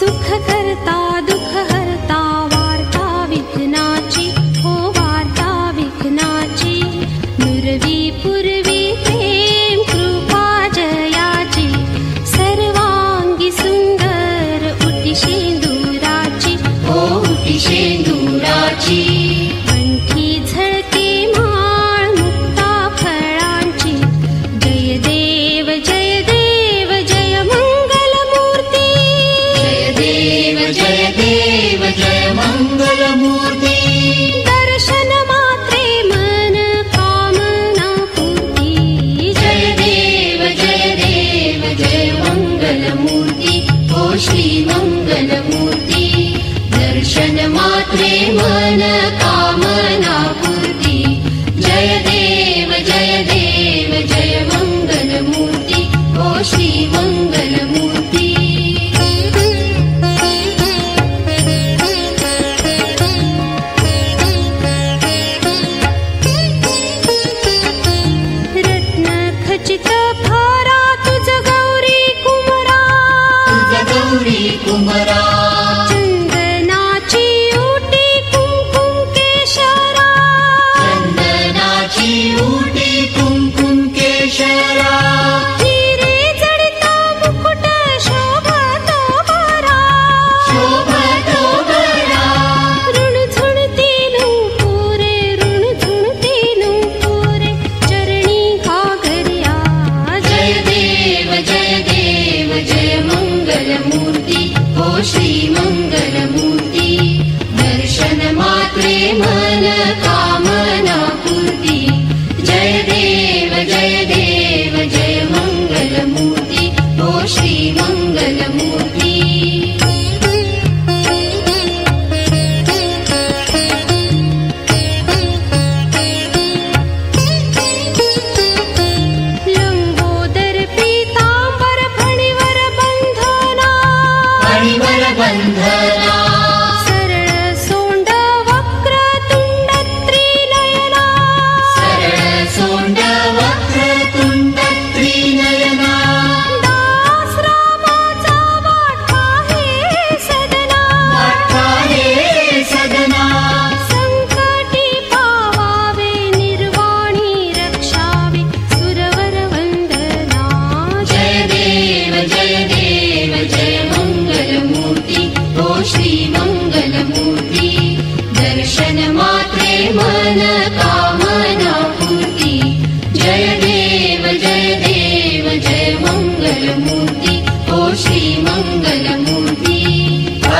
सुखकर्ता दुःखः मङ्गलमूर्ति ओ श्रीमङ्गलमूर्ति दर्शनमात्रे दर्शन मात्रे जय देव जय देव जय मङ्गलमूर्ति ओ श्रीमङ्गल कुमरा श्रीमङ्गलमूर्ति।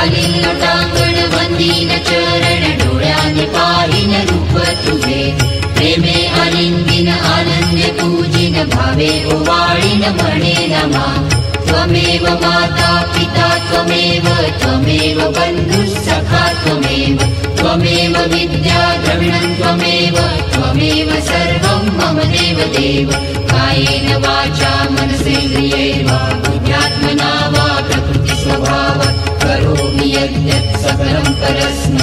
अलिङ्गाकणवन्दिन चरणडोरानिपादिन रूपे प्रेमे अलिङ्गिन अनन्यपूजिन भवे कुमाणिन मणे नमेव माता पिता त्वमेव त्वमेव बन्धुसखा त्वमेव। त्वमेव विद्याद्रविणं त्वमेव त्वमेव सर्वं मम देवदेव। कायेन वाचा मनसेन्द्रियैर्वा बुद्ध्यात्मना वा प्रकृतिस्वभा। करोमि यद्यत् यत् सफलम्परस्मि